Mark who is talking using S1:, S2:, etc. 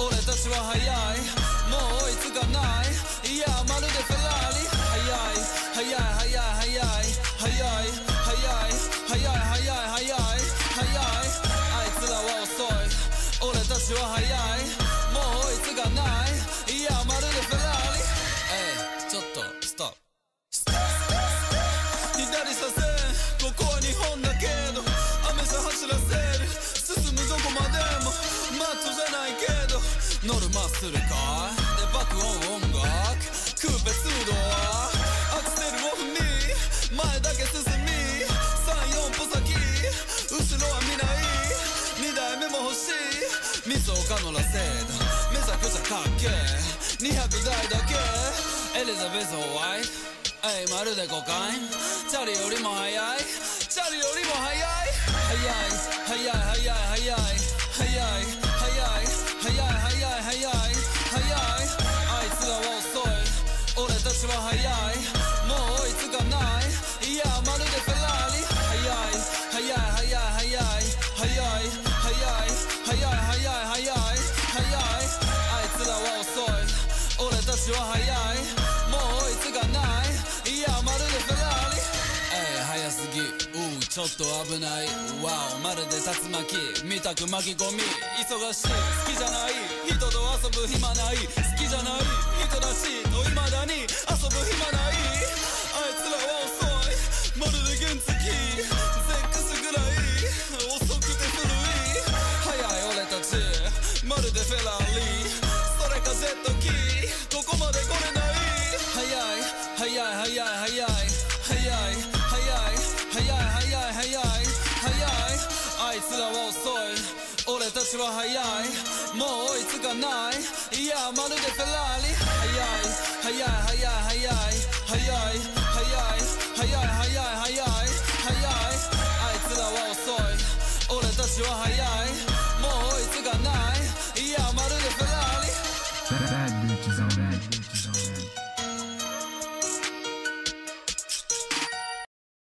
S1: 俺たちは早いもう追いつかないいやまるで早い早い早い早い早い早いあいつらは遅い俺たちは早いもう追いつかないいやまるでフェラーリえいちょっとストップ左車線ここは日本だけど雨さ走らせる進むどこまでもマットじゃないけど乗るマッスルかで爆音音楽クーペツードしい水岡のラセードめちゃくちゃかっけ。え200台だけ。エリザベスホワイトえいまるで5回チャリよりも速い。速い速い速い速い速い。あいつらは遅い。俺たちは速い。もう追いつかない。いやまるでフェラーリ。えい早すぎ。うーちょっと危ない。わおまるで竜巻。見たく巻き込み。忙しい。好きじゃない。人と遊ぶ暇ない。好きじゃない。人らしいと未だに遊ぶ暇ない。フェラーリそれかジェット機ここまで来れない早い早い早い早い早い早い早い早い早い早い早いあいつらは遅い俺たちは早いもう追いつかないいやまるでフェラーリ早い早い早い早い早い早い早い早い早い早いあいつらは遅い俺たちは早い